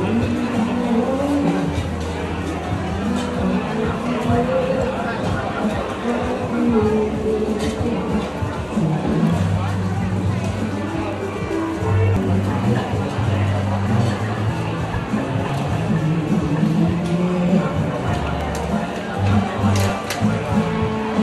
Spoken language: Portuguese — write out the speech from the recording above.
Música